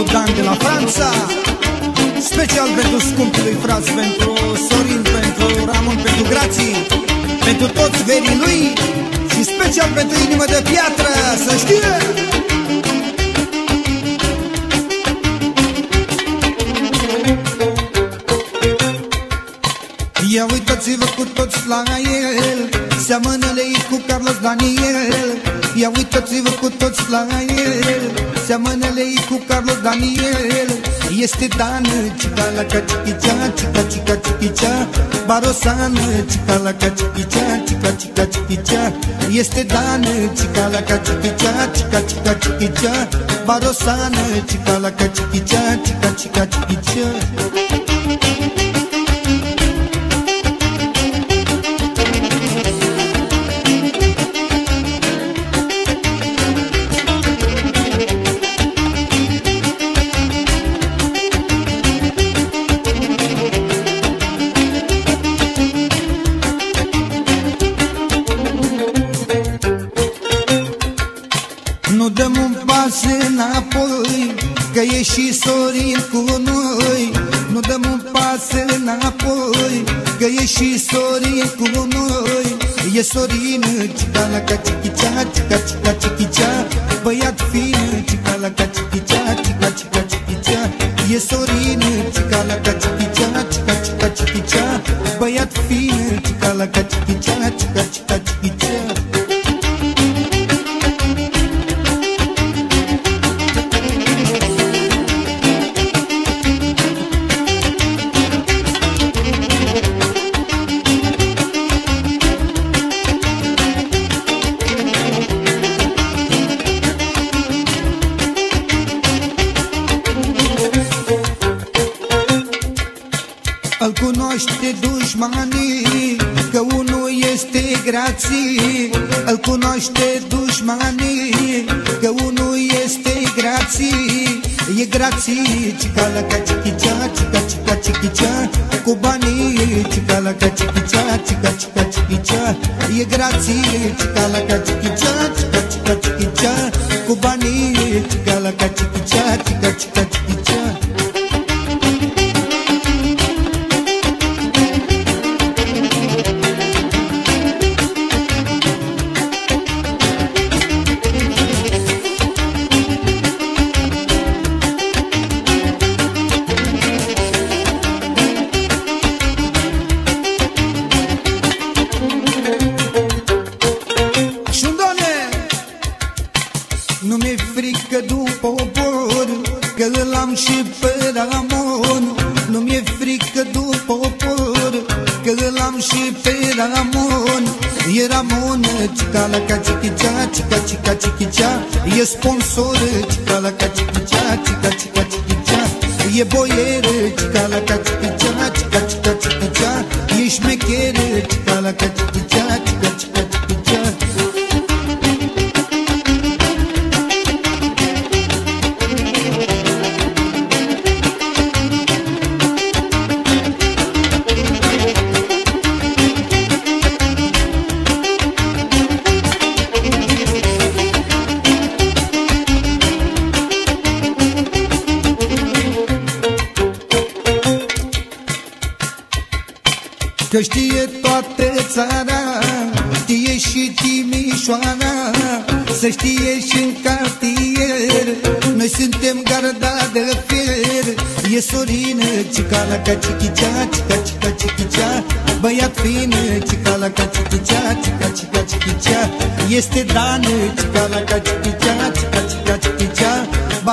domnul Dan de la Franța Special pentru scumpii lui frați, pentru Sorin, pentru Ramon, pentru Grații Pentru toți verii lui și special pentru inimă de piatră, să știe! Ia uitați-vă cu toți la el Seamănă lei cu Carlos Daniel Ia uitați-vă cu toți la el Seamănă lei cu Carlos Daniel. Este Dan, cica la cacichicea Cica, cica, cichicea Barosan, cica la cacichicea Cica, cica, cichicea Este Dan, cica la cacichicea Cica, cica, cichicea Barosan, cica la cacichicea Cica, cica, cichicea Că e și Sorin cu noi Nu dăm un pas înapoi Că e și Sorin cu noi E Sorin, cica la cacichicea Cica, cica, cichicea Băiat fin, cica la cacichicea Cica, cica, cichicea E Sorin, cica la cacichicea Cica, cica, cichicea Băiat fin, Îl cunoaște dușmanii Că unul este grații. Îl cunoaște dușmanii Că unul este grații. E grații Cica la cacichicea Cica, cica, cichicea Cu banii. Cica la cacichicea Cica, cica, cichicea E grații Cica la cacichicea Cica, cica, cichicea Cu banii. Cica la cacichicea Cica, cica, cichicea după popor Că îl am și pe Ramon Nu mi-e frică după popor Că îl am și pe Ramon E Ramon, cica la cacichicea Cica, cica, cichicea E sponsor, cica la cacichicea Cica, cica, cichicea E boier, cica la cacichicea Cica, cica, cichicea E șmecher, cica la cacichicea Cica, Că știe toată țara Știe și Timișoara Să știe și în cartier. Noi suntem garda de fier. E Sorină, cica la cacichicea Cica, cica, cichicea. Băiat fin, cica la cacichicea Cica, cica, cichicea. Este Dan, cica la cacichicea Cica, cica, cichicea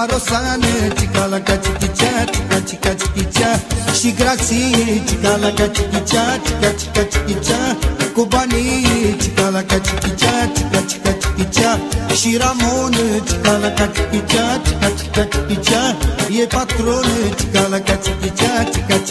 Barosană, cica la cacichicea Cica, cica, cichicea Și grație, cica la cacichicea Cica, cica, cichicea Cu banii, cica la cacichicea Cica, cica, cichicea Și Ramon, cica la cacichicea Cica, cica, cichicea E patron, cica la cacichicea Cica, cica, cichicea